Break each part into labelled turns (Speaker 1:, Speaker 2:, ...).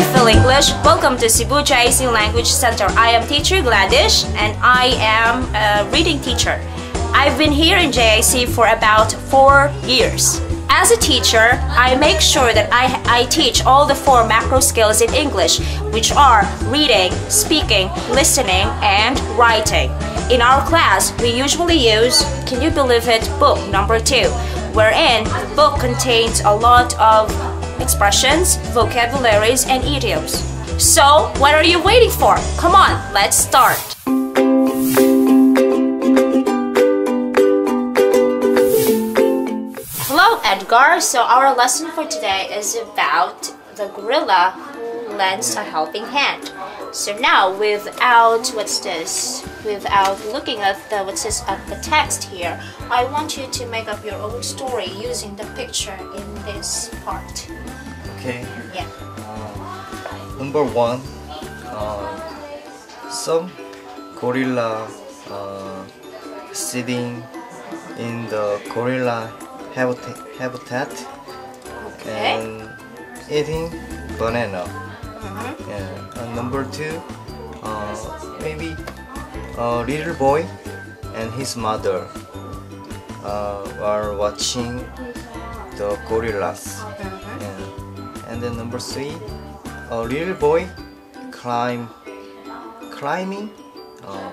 Speaker 1: English. Welcome to Cebu JIC Language Center. I am teacher Gladdish and I am a reading teacher. I've been here in JIC for about four years. As a teacher, I make sure that I, I teach all the four macro skills in English, which are reading, speaking, listening, and writing. In our class, we usually use, can you believe it, book number two, wherein the book contains a lot of expressions, vocabularies, and idioms. So, what are you waiting for? Come on, let's start. Hello, Edgar. So, our lesson for today is about the gorilla who lends a helping hand. So now, without what's this? Without looking at the what's this at the text here, I want you to make up your own story using the picture in this part.
Speaker 2: Okay.
Speaker 1: Yeah.
Speaker 2: Uh, number one, uh, some gorilla uh, sitting in the gorilla habitat, habitat
Speaker 1: Okay.
Speaker 2: and eating banana. Yeah. And number two, uh, maybe a little boy and his mother uh, are watching the gorillas. Yeah. And then number three, a little boy climb, climbing, uh,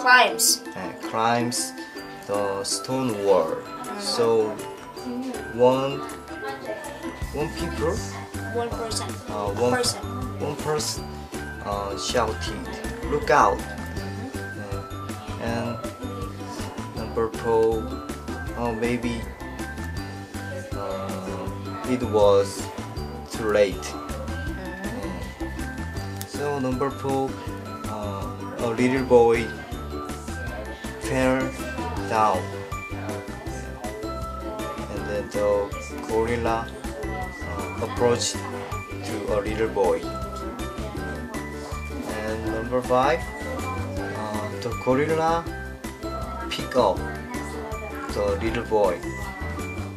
Speaker 1: Climbs.
Speaker 2: uh, climbs the stone wall. So one, one people,
Speaker 1: One person.
Speaker 2: uh, one
Speaker 1: Person.
Speaker 2: one person uh, shouted, "Look out!" Yeah. And number four, oh maybe uh, it was late. So number four, uh, a little boy fell down, and then the gorilla uh, approached to a little boy. And number five, uh, the gorilla pick up the little boy.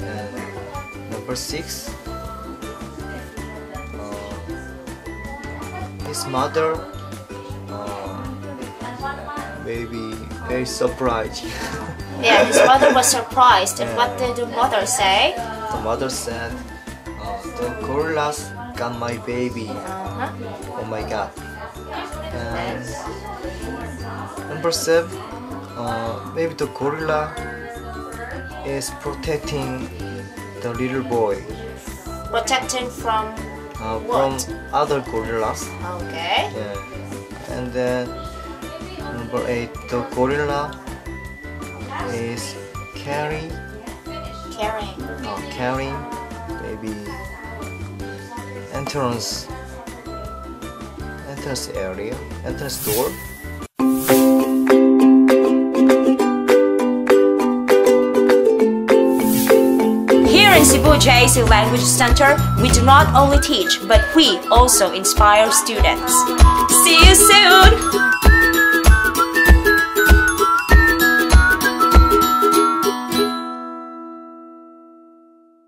Speaker 2: And number six, his mother uh, maybe very surprised.
Speaker 1: Yeah, his mother was surprised. And what did the mother say?
Speaker 2: the mother said, uh, "The gorillas got my baby."
Speaker 1: Uh-huh.
Speaker 2: Oh my god. And number seven, uh, maybe the gorilla is protecting the little boy
Speaker 1: Protecting from
Speaker 2: uh, from other gorillas.
Speaker 1: okay.
Speaker 2: Yeah. And then number eight, the gorilla is carrying,
Speaker 1: Carrying.
Speaker 2: uh, carrying maybe entrance entrance area, entrance door.
Speaker 1: Here in Cebu JIC Language Center, we do not only teach, but we also inspire students. See you soon!